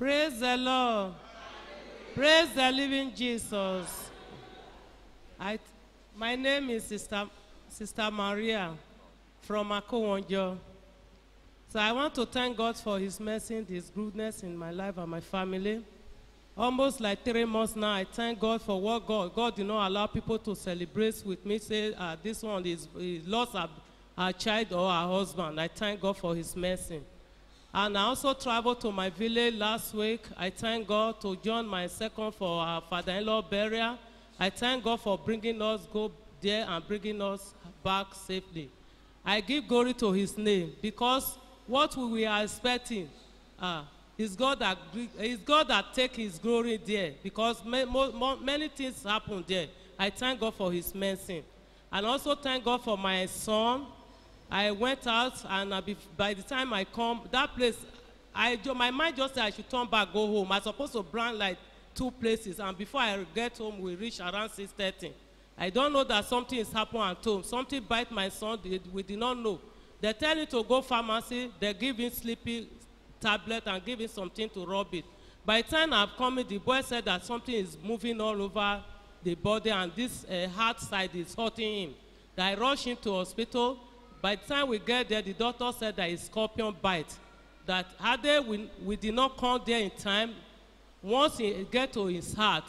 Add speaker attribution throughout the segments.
Speaker 1: Praise the Lord. Praise the living Jesus. I, my name is Sister, Sister Maria from Akowonjo. So I want to thank God for His mercy and His goodness in my life and my family. Almost like three months now, I thank God for what God, God did not allow people to celebrate with me, say, uh, this one is, is lost a, a child or a husband. I thank God for His mercy. And I also traveled to my village last week. I thank God to join my second for our father-in-law burial. I thank God for bringing us go there and bringing us back safely. I give glory to His name because what we were expecting, uh, is God that is God that take His glory there because many things happen there. I thank God for His mercy, and also thank God for my son. I went out and I by the time I come, that place, I my mind just said I should turn back, go home. I supposed to brand like two places, and before I get home, we reach around six thirty. I don't know that something is happening at home. Something bite my son. they- We did not know. They tell him to go pharmacy. They give him sleepy tablet and give him something to rub it. By the time I've come in, the boy said that something is moving all over the body and this uh, heart side is hurting him. I rush him to hospital. By the time we get there, the doctor said that it's scorpion bite. That had they, we, we did not come there in time, once he get to his heart,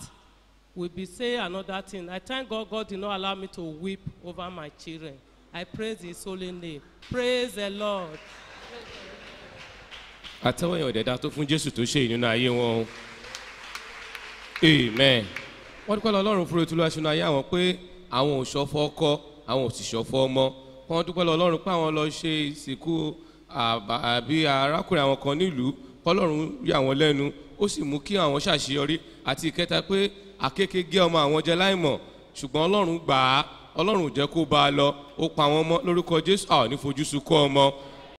Speaker 1: we'll be saying another thing. I thank God God did not allow me to weep over my children. I praise his holy name. Praise the Lord.
Speaker 2: àtẹwọ́ yẹn ọ̀dẹ̀dá tó fún jésù tó ṣe ìnínú ayé wọn o amen wọ́n dúpẹ́ lọ ọlọ́run fúru ètò ìlúwàṣínú ayé àwọn pé àwọn ò ṣọ̀fọ̀ ọkọ àwọn ò sì ṣọ̀fọ̀ ọmọ wọ́n dúpẹ́ lọ ọlọ́run pé àwọn lọ ṣe ìsìnkú àbí arákùnrin àwọn kan nílùú. Kọlọ́run yà wọ́n lẹ́nu ó sì mú kí àwọn ṣàṣeyọrí. Àti ìkẹta pé àkékè gé ọmọ àwọn jẹ láìmọ̀ ṣùgbọ́n ọlọ́run gbà á. Ọlọ́run jẹ́ kó bá a lọ. Ó pa wọn mọ́ lórúkọ jésù. A ò ní fojú sunkún ọmọ